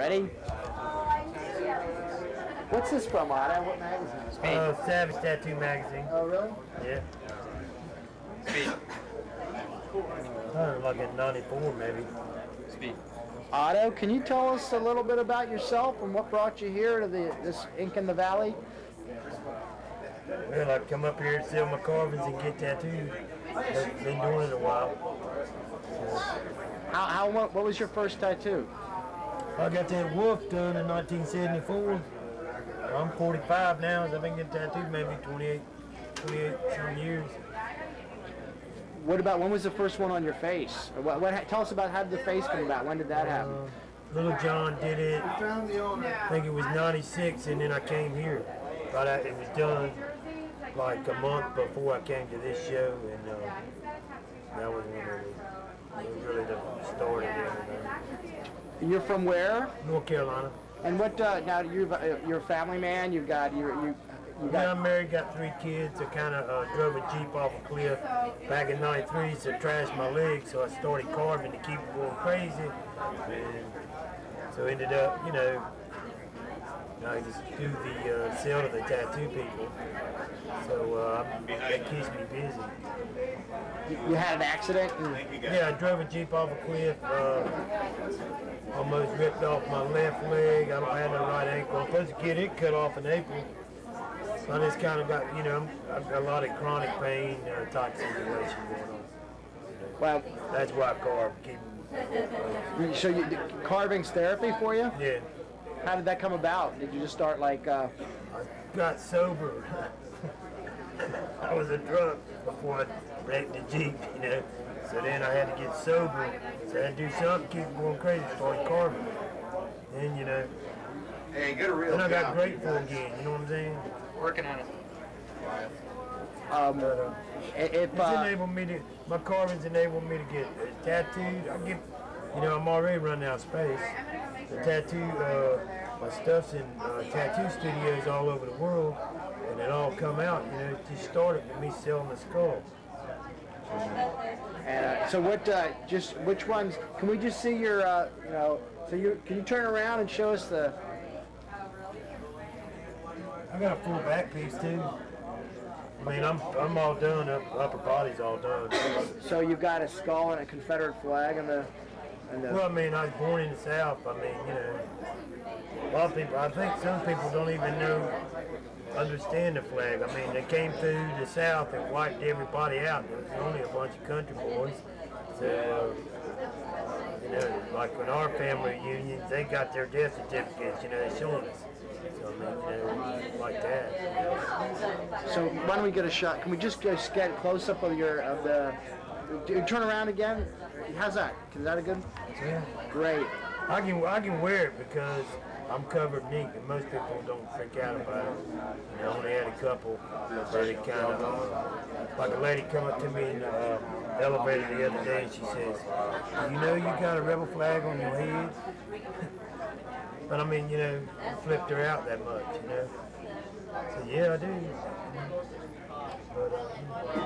Ready? What's this from, Otto? What magazine? Uh, Savage Tattoo Magazine. Oh, really? Yeah. Speed. Uh, like in 94 maybe. Speed. Otto, can you tell us a little bit about yourself and what brought you here to the this Inkin' the Valley? Well, I come up here, and sell my carvings and get tattooed. I've been doing it a while. How, how what, what was your first tattoo? I got that wolf done in 1974. I'm 45 now, so I've been getting tattooed maybe 28, 28 some years. What about when was the first one on your face? What, what, tell us about how did the face come about? When did that happen? Uh, Little John did it. I think it was 96, and then I came here. But I, it was done like a month before I came to this show, and uh, that was when it was, it was really the start of everything. You're from where? North Carolina. And what? Uh, now you're uh, you're a family man. You've got you you you Yeah, got. I'm married, got three kids. I kind of uh, drove a Jeep off a cliff back in 93, so it trashed my leg, so I started carving to keep it going crazy. And so ended up, you know, I just do the uh, sale to the tattoo people. So uh, that keeps me busy. You had an accident. And, Yeah, I drove a Jeep off a cliff, uh, almost ripped off my left leg. I don't have no right ankle. I'm supposed to get it cut off in April. So I just kind of got, you know, I've got a lot of chronic pain uh, type situation going on. well, That's why I carve, keep, so you, carving's therapy for you. yeah. How did that come about? Did you just start like? Uh, Got sober. I was a drunk before I wrecked the Jeep, you know. So then I had to get sober. So I had to do something, keep going crazy, started carving. Then, you know, Hey, get a real then I got job. grateful again, you know what I'm saying? Working on it. um, But, uh, if It's uh, enabled me to, my carvings enabled me to get uh, tattooed. I get, you know, I'm already running out of space. The tattoo, uh, my stuff's in uh, tattoo studios all over the world, and it all come out. You know, it just started with me selling the skull. and, uh, so what? Uh, just which ones? Can we just see your? Uh, you know. So you can you turn around and show us the? I got a full back piece too. I mean, I'm I'm all done. Up, upper body's all done. So you've got a skull and a Confederate flag and the. And the Well, I mean, I was born in the South. I mean, you know, a lot of people, I think some people don't even know, understand the flag. I mean, they came through the South and wiped everybody out. There was only a bunch of country boys. So, uh, you know, like when our family reunion, they got their death certificates, you know, they showing us. So, I mean, you know, like that. you know. So why don't we get a shot? Can we just just get a close up of your of the? do- Turn around again. How's that? Is that a good? Yeah. Great. I can I can wear it because I'm covered in ink, and most people don't freak out about it. Know, I only had a couple, but it kind of like a lady come up to me in the uh, elevator the other day, and she says, "Do "You know you got a rebel flag on your head." but I mean, you know, you flipped her out that much, you know. So yeah, I do. But uh,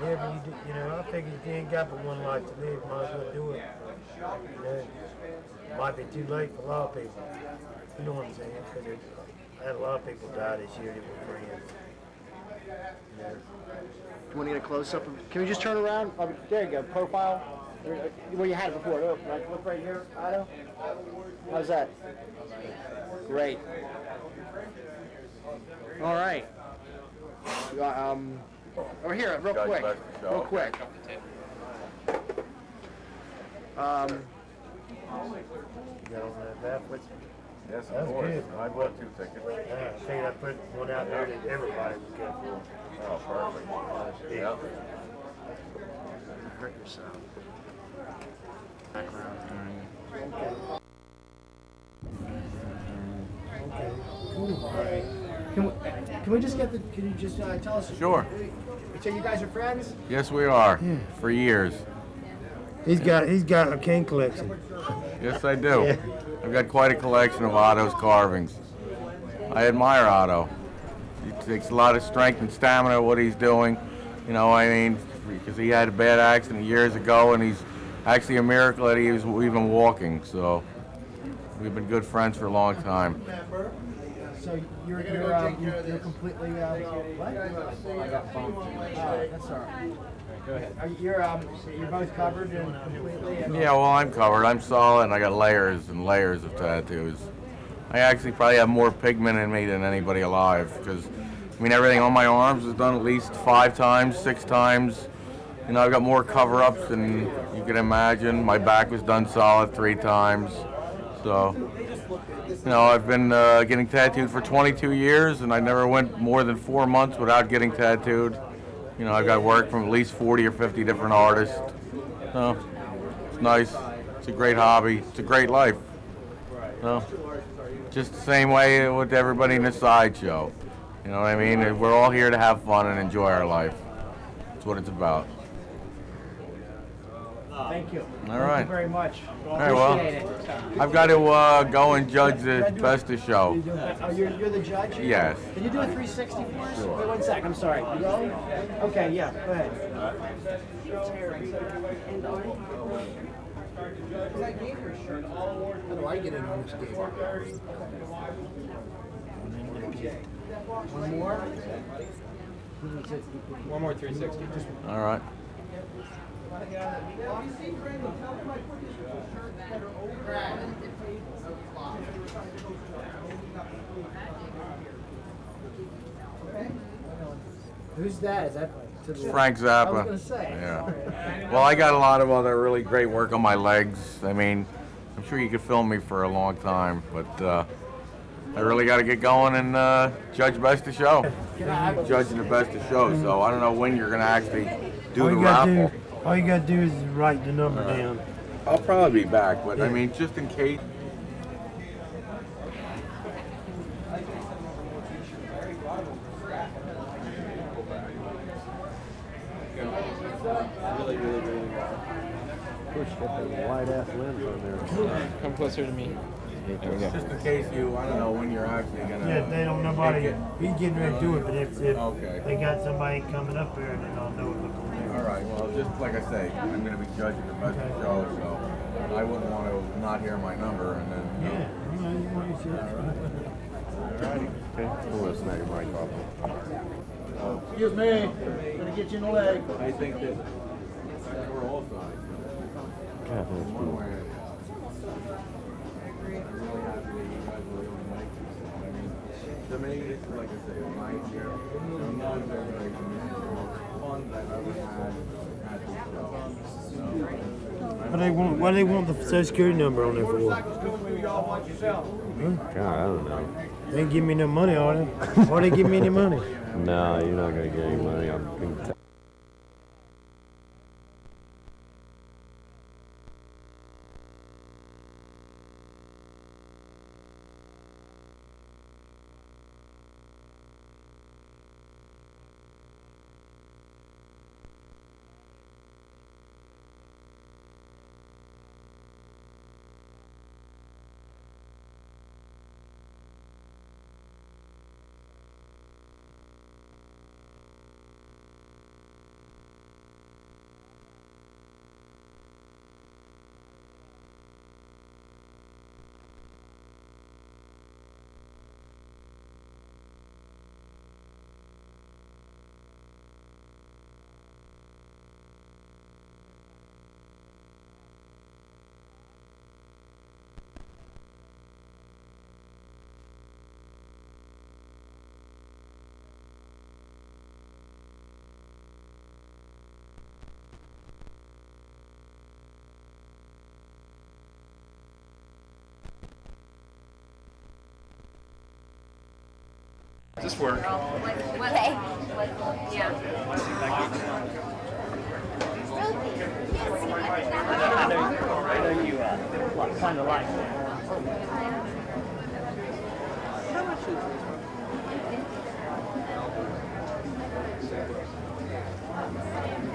whatever you do, you know, I figure if you ain't got but one life to live, might as well do it. You might be too late for a lot of people. You know what I'm saying? Because I had a lot of people die this year that were friends. You know, You want to get a close up? Can we just turn around? Oh, there you go. Profile. There- Where you had it before. Look, right, look right here, Otto. How's that? Great. All right. Uh, Um, over here, real quick. back to the Real quick. Um, you got on that backwards. Yes, That's of course. good. I bought two tickets. Yeah, I think I put one out there that everybody was good for. Oh, perfect. Yeah. hurt yourself. Background. Okay, cool. Can we, can we just get the? Can you just uh, tell us? Sure. So you guys are friends? Yes, we are. For years. He's got he's got a cane collection. Yes, I do. Yeah. I've got quite a collection of Otto's carvings. I admire Otto. He takes a lot of strength and stamina what he's doing. You know, I mean, because he had a bad accident years ago, and he's actually a miracle that he was even walking. So, we've been good friends for a long time. So you're you're, um, you're, you're completely uh, what? I got bumped. Oh, that's all right. Go ahead. You're um, you're both covered and completely. and- Yeah, well, I'm covered. I'm solid, and I got layers and layers of tattoos. I actually probably have more pigment in me than anybody alive because, I mean, everything on my arms is done at least five times, six times. You know, I've got more cover-ups than you can imagine. My back was done solid three times. So, you know, I've been uh, getting tattooed for 22 years, and I never went more than four months without getting tattooed. You know, I've got work from at least 40 or 50 different artists. So, it's nice. It's a great hobby. It's a great life. So, just the same way with everybody in the sideshow. You know what I mean? We're all here to have fun and enjoy our life. That's what it's about. Thank you. All Thank right. you very much. All right, well, Appreciate it. I've got to uh, go and judge the best of show. Oh, you're, you're the judge? here? Yes. Can you do a 360 for us? Wait one sec, I'm sorry. You rolling? Okay, yeah, go ahead. How do I get in on this game? One more? One more 360. All right. Who's that? Is that to the Frank Zappa. I was gonna say. Yeah. Well, I got a lot of other really great work on my legs. I mean, I'm sure you could film me for a long time, but uh, I really got to get going and uh, judge best of show. Judging the best of show, so I don't know when you're gonna actually do all the you gotta raffle. do, all you gotta do is write the number down. I'll probably be back, but I mean, just in case. Come closer to me. There we go. Just in case you, I don't know when you're actually gonna. Yeah, they don't nobody. take it. He's getting ready to do it, but if, if Okay. they got somebody coming up there, then I'll know what All they're going right. Well, just like I say, I'm gonna be judging the best of show, so I wouldn't want to not hear my number and then. You know, Yeah, you know, you want to Alrighty. Okay. Who is that mic off? Excuse me, gonna get you in the leg. I think that we're all sides. One way or the other. I'm really happy that you guys were able to make this. I mean, to me, this is like I say, a nice year. So no exaggeration. This is the most fun I've ever had at this show. So, What they want? What they want the social security number on there for? Hmm? God, I don't know. They ain't give me no money, are they? Or they give me any money? No, you're not gonna get any money. I'm Does this work? Okay. Yeah. I know you uh, kind of like that. You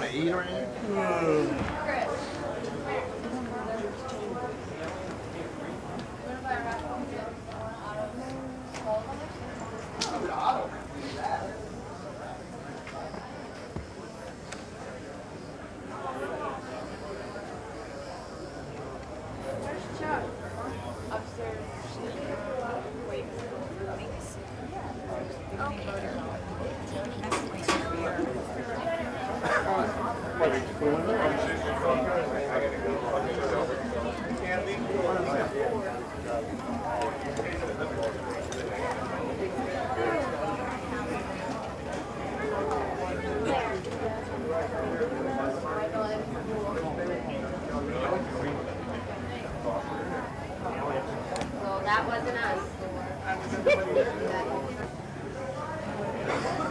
going to eat or anything? Well,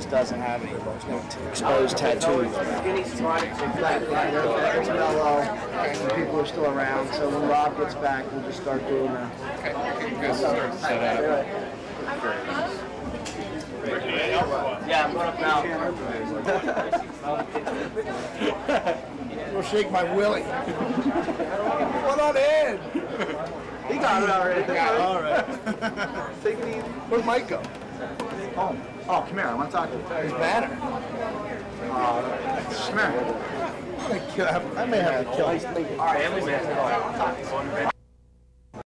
Just doesn't have any exposed tattoos. It's mellow, and people are still around, so when Rob gets back, we'll just start doing that. Okay, okay, good. Start set up. Yeah, I'm going up now. Go shake my willy. what on Ed? He got it already. All right. Take it easy. Where'd Mike go? Home. Oh, come here. I want to talk to you. His banner. Uh, come here. I'm gonna kill- I may have to kill him. All right, Emily's